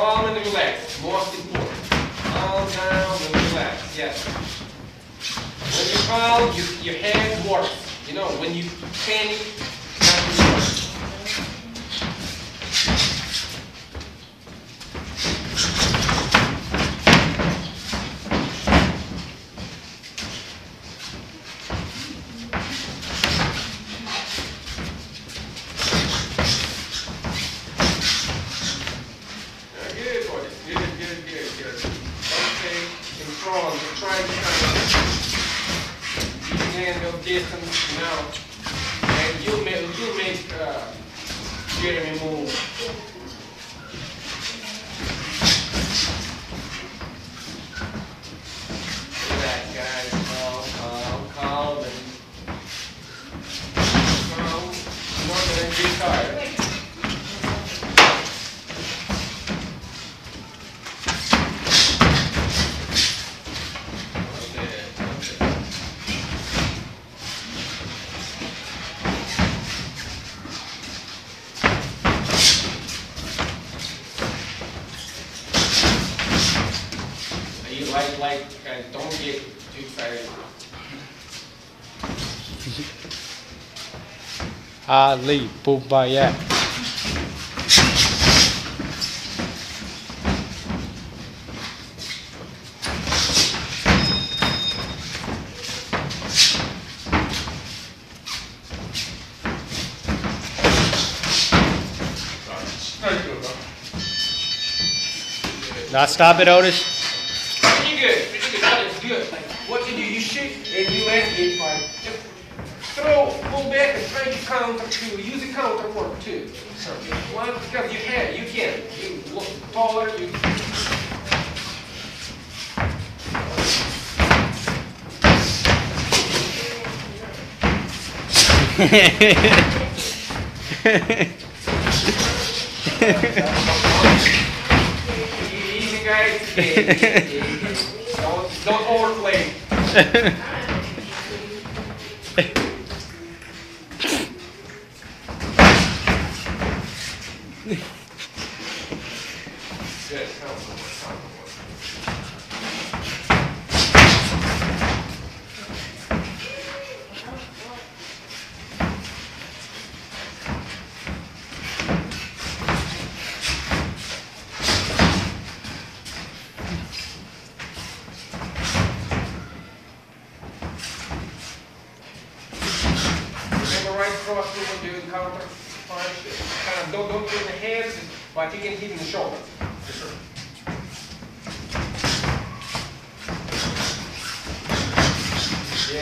relax. Most important. Calm down and relax. Yes. When you calm, you, your head works. You know, when you panic, control. You're trying to kind of. And you make, you make, uh, Jeremy move. Relax, guys. Calm, calm. That's it, that's it. You like, like, uh, don't get too excited. Ali Pubaya. Now stop it, Otis. Throw, pull back and try to counter too. Use a counter work too. So, one, because you can, you can. You look taller, you. Easy guys. Don't, don't overplay. Right cross when you do the counter punch, kind of don't, don't do it in the hands, but you can hit in the shoulder. Move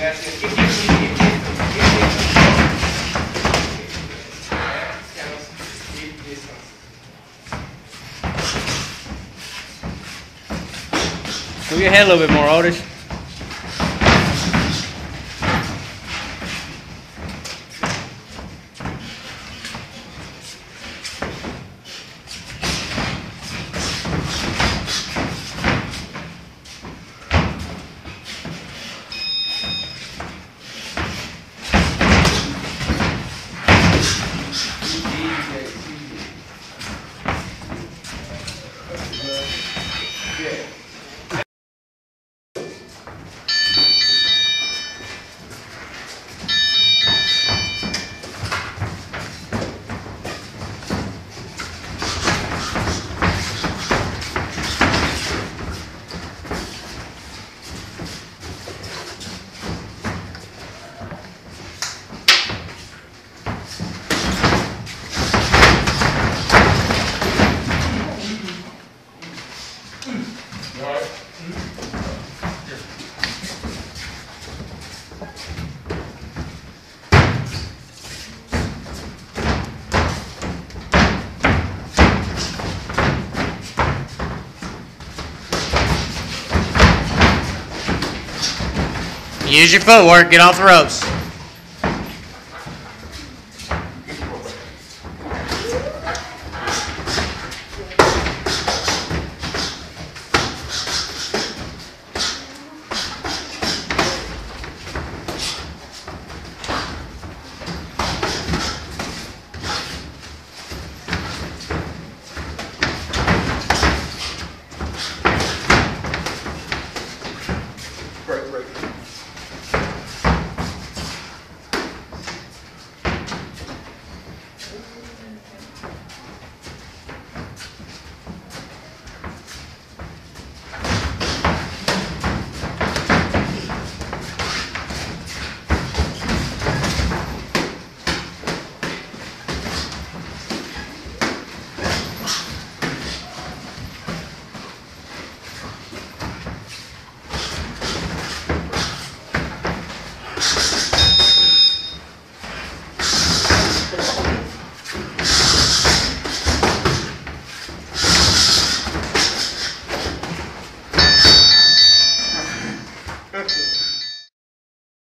your head a little bit more, Otis. Use your footwork. Get off the ropes.